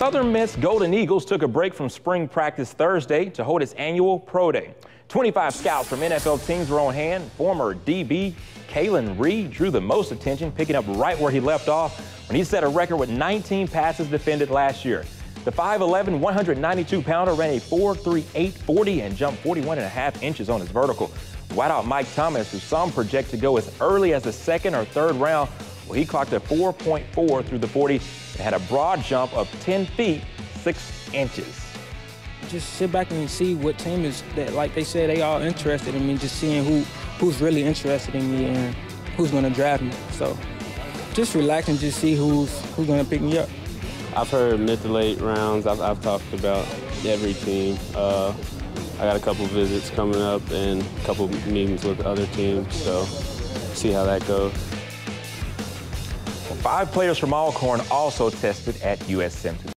Southern Miss Golden Eagles took a break from spring practice Thursday to hold its annual Pro Day. 25 scouts from NFL teams were on hand. Former DB Kalan Reed drew the most attention, picking up right where he left off when he set a record with 19 passes defended last year. The 5'11", 192-pounder ran a 4.38 40 and jumped 41 and a half inches on his vertical. Wideout Mike Thomas, who some project to go as early as the second or third round, well, he clocked a 4.4 through the 40 and had a broad jump of 10 feet, 6 inches. Just sit back and see what team is that, like they said, they all interested in me, just seeing who who's really interested in me and who's going to draft me. So just relax and just see who's, who's going to pick me up. I've heard mid to late rounds. I've, I've talked about every team. Uh, I got a couple visits coming up and a couple meetings with other teams, so see how that goes. Five players from Alcorn also tested at USM.